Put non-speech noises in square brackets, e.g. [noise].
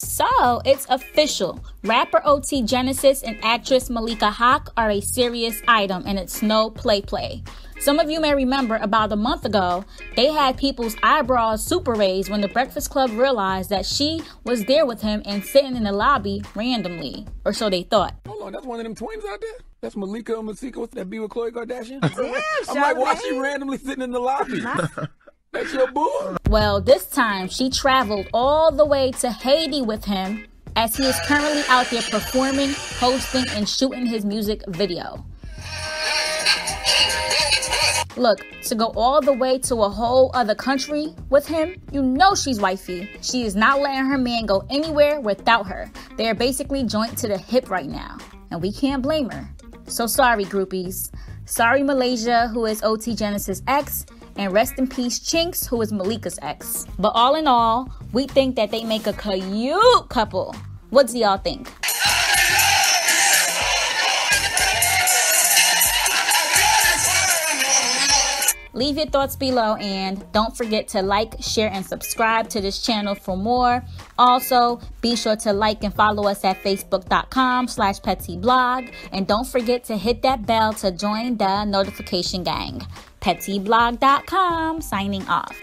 So it's official. Rapper OT Genasis and actress Malika Haqq are a serious item, and it's no play play. Some of you may remember about a month ago, they had people's eyebrows super raised when the Breakfast Club realized that she was there with him and sitting in the lobby randomly, or so they thought. Hold on, that's one of them twins out there? That's Malika and Masika that be with Khloe Kardashian? [laughs] Damn, I'm like, why is she randomly sitting in the lobby? [laughs] That's your. Well, this time she traveled all the way to Haiti with him as he is currently out there performing, hosting, and shooting his music video. Look, to go all the way to a whole other country with him, you know she's wifey. She is not letting her man go anywhere without her. They are basically joint to the hip right now, and we can't blame her. So sorry, groupies. Sorry, Malaysia, who is OT Genasis ex, and rest in peace, Chinx, who is Malika's ex. But all in all, we think that they make a cute couple. What do y'all think? Leave your thoughts below and don't forget to like, share, and subscribe to this channel for more. Also, be sure to like and follow us at facebook.com slash petteablog. And don't forget to hit that bell to join the notification gang. petteablog.com signing off.